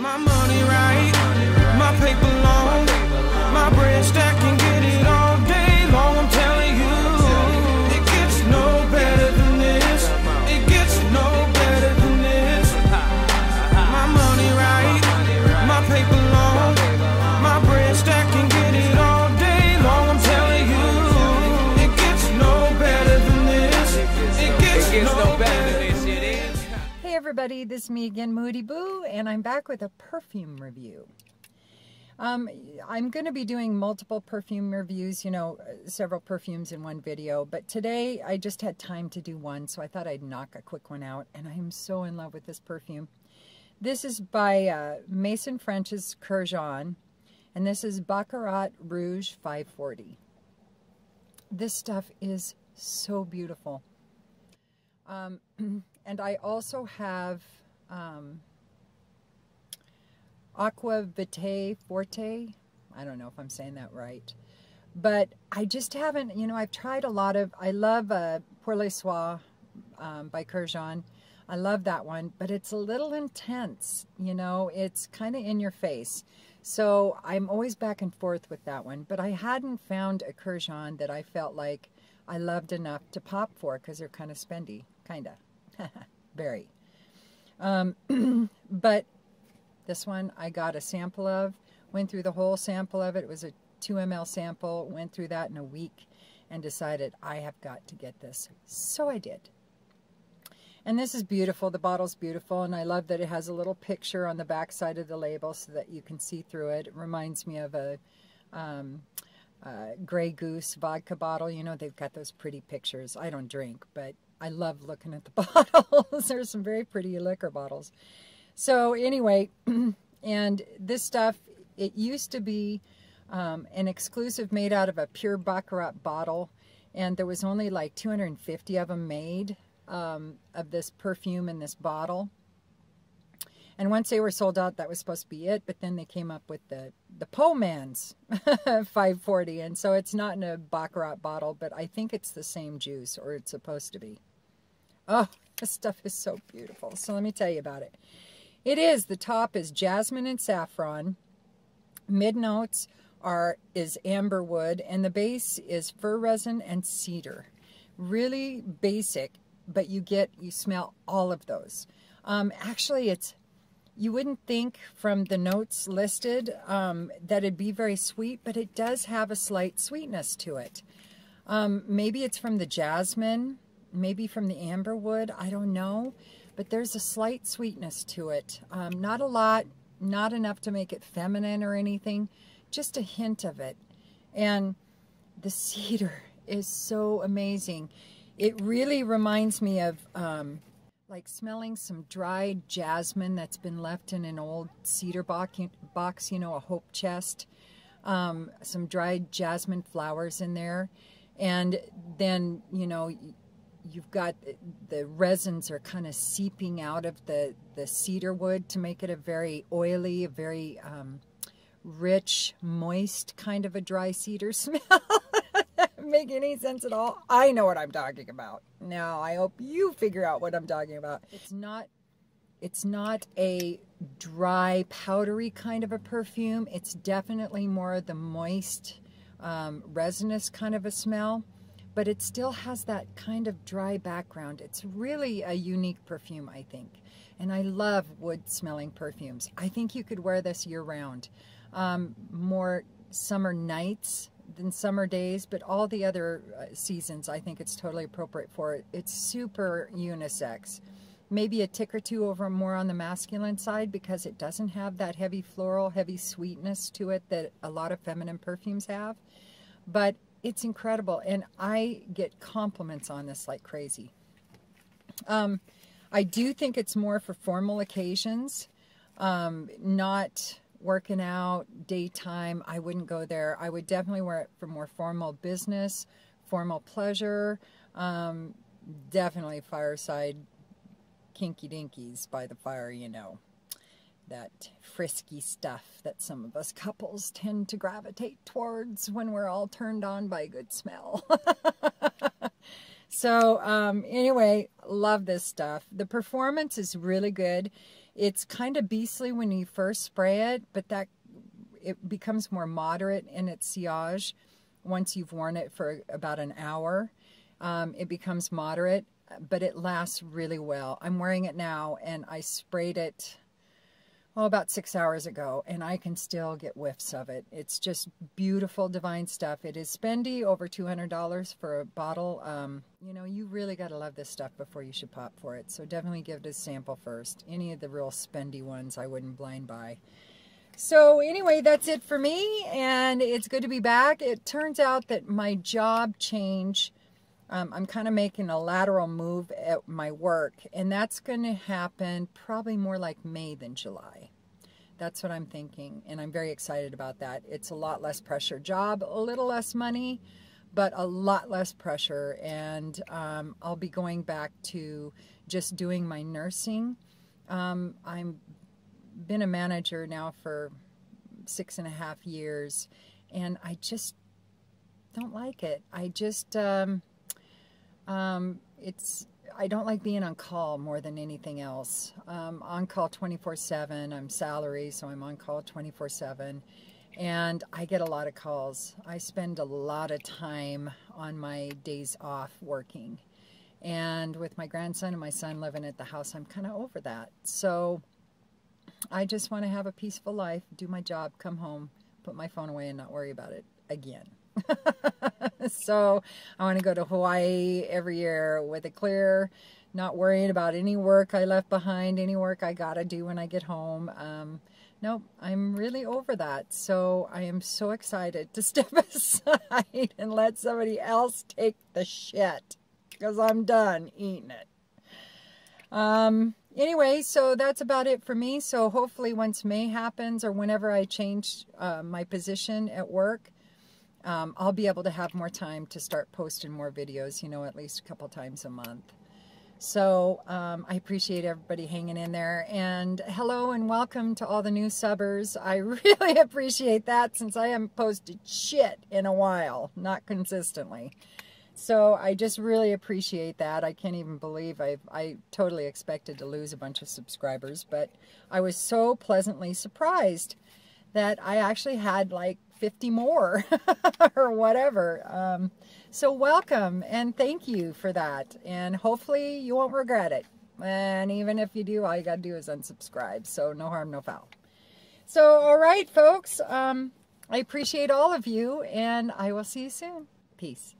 My money right, my paper everybody, this is me again, Moody Boo, and I'm back with a perfume review. Um, I'm going to be doing multiple perfume reviews, you know, several perfumes in one video, but today I just had time to do one, so I thought I'd knock a quick one out, and I am so in love with this perfume. This is by uh, Maison Francis Kurkdjian, and this is Baccarat Rouge 540. This stuff is so beautiful. Um, and I also have um, Aqua Vitae Forte. I don't know if I'm saying that right. But I just haven't, you know, I've tried a lot of, I love uh, Pour les Soirs um, by Kurkdjian. I love that one, but it's a little intense, you know, it's kind of in your face. So I'm always back and forth with that one, but I hadn't found a Kurkdjian that I felt like I loved enough to pop for because they're kind of spendy, kind of, very. Um, but this one I got a sample of, went through the whole sample of it. It was a 2 ml sample, went through that in a week and decided I have got to get this. So I did. And this is beautiful. The bottle's beautiful, and I love that it has a little picture on the back side of the label so that you can see through it. It reminds me of a um, uh, Grey Goose vodka bottle. You know, they've got those pretty pictures. I don't drink, but I love looking at the bottles. There's some very pretty liquor bottles. So anyway, and this stuff, it used to be um, an exclusive made out of a pure Baccarat bottle, and there was only like 250 of them made um, of this perfume in this bottle. And once they were sold out, that was supposed to be it. But then they came up with the the Pomans 540, and so it's not in a Baccarat bottle, but I think it's the same juice, or it's supposed to be. Oh, this stuff is so beautiful. So let me tell you about it. It is the top is jasmine and saffron. Mid notes are is amber wood, and the base is fir resin and cedar. Really basic, but you get you smell all of those. Um, actually, it's you wouldn't think from the notes listed um, that it'd be very sweet, but it does have a slight sweetness to it. Um, maybe it's from the jasmine, maybe from the amber wood, I don't know. But there's a slight sweetness to it. Um, not a lot, not enough to make it feminine or anything, just a hint of it. And the cedar is so amazing. It really reminds me of um, like smelling some dried jasmine that's been left in an old cedar box, you know, a hope chest. Um, some dried jasmine flowers in there. And then, you know, you've got the resins are kind of seeping out of the, the cedar wood to make it a very oily, a very um, rich, moist kind of a dry cedar smell. make any sense at all? I know what I'm talking about. Now, I hope you figure out what I'm talking about. It's not it's not a dry, powdery kind of a perfume. It's definitely more of the moist, um, resinous kind of a smell, but it still has that kind of dry background. It's really a unique perfume, I think. And I love wood-smelling perfumes. I think you could wear this year-round. Um, more summer nights than summer days, but all the other uh, seasons, I think it's totally appropriate for it. It's super unisex. Maybe a tick or two over more on the masculine side because it doesn't have that heavy floral, heavy sweetness to it that a lot of feminine perfumes have. But it's incredible, and I get compliments on this like crazy. Um, I do think it's more for formal occasions, um, not working out, daytime, I wouldn't go there. I would definitely wear it for more formal business, formal pleasure, um, definitely fireside kinky dinkies by the fire, you know. That frisky stuff that some of us couples tend to gravitate towards when we're all turned on by a good smell. so um, anyway, love this stuff. The performance is really good. It's kind of beastly when you first spray it, but that it becomes more moderate in its sillage once you've worn it for about an hour. Um, it becomes moderate, but it lasts really well. I'm wearing it now, and I sprayed it oh, about six hours ago, and I can still get whiffs of it. It's just beautiful, divine stuff. It is spendy, over $200 for a bottle. Um, you know, you really got to love this stuff before you should pop for it. So definitely give it a sample first. Any of the real spendy ones I wouldn't blind buy. So anyway, that's it for me, and it's good to be back. It turns out that my job change, um, I'm kind of making a lateral move at my work, and that's going to happen probably more like May than July. That's what I'm thinking, and I'm very excited about that. It's a lot less pressure job, a little less money, but a lot less pressure, and um, I'll be going back to just doing my nursing. Um, I'm been a manager now for six and a half years, and I just don't like it. I just, um, um, it's, I don't like being on call more than anything else. Um, on call 24-7. I'm salary, so I'm on call 24-7. And I get a lot of calls. I spend a lot of time on my days off working. And with my grandson and my son living at the house, I'm kind of over that. So I just want to have a peaceful life, do my job, come home, put my phone away, and not worry about it again. so I want to go to Hawaii every year with a clear, not worrying about any work I left behind, any work I got to do when I get home. Um, nope, I'm really over that. So I am so excited to step aside and let somebody else take the shit because I'm done eating it. Um, anyway, so that's about it for me. So hopefully once May happens or whenever I change uh, my position at work, um, I'll be able to have more time to start posting more videos, you know, at least a couple times a month. So um, I appreciate everybody hanging in there. And hello and welcome to all the new subbers. I really appreciate that since I haven't posted shit in a while, not consistently. So I just really appreciate that. I can't even believe I I totally expected to lose a bunch of subscribers, but I was so pleasantly surprised that I actually had like 50 more or whatever. Um, so welcome and thank you for that. And hopefully you won't regret it. And even if you do, all you got to do is unsubscribe. So no harm, no foul. So, all right, folks. Um, I appreciate all of you and I will see you soon. Peace.